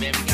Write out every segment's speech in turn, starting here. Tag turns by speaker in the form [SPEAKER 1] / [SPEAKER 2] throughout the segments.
[SPEAKER 1] remember.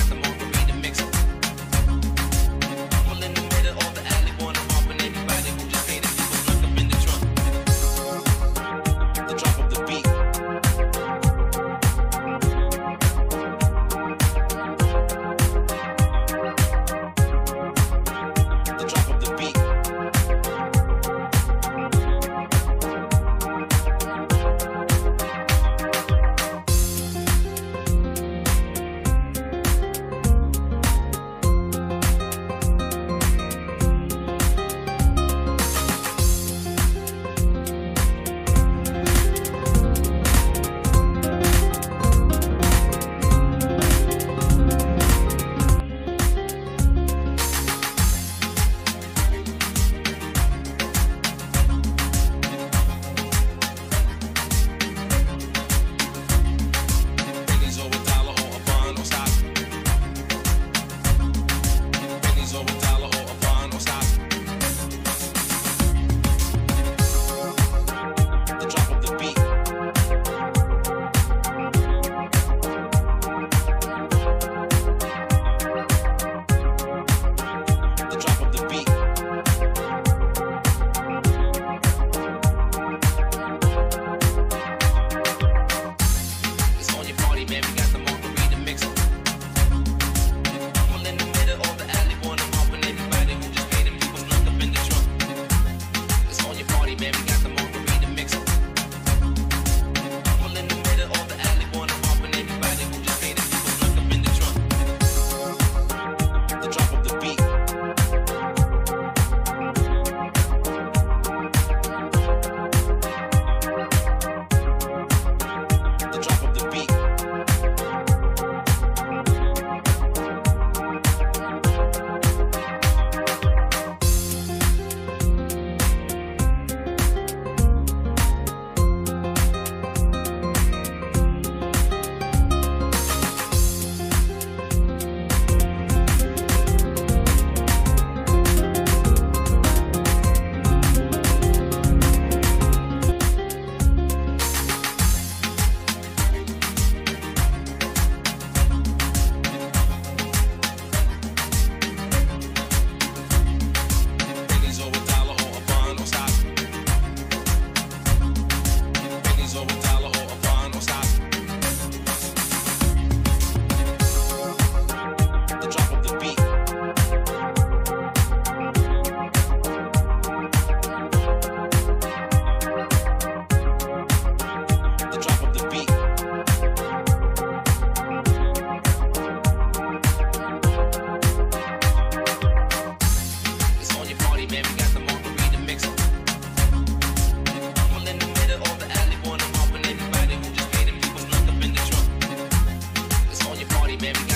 [SPEAKER 1] man. We got the margarita in the middle of the alley, wanna open everybody who just in the trunk. It's on your party, man.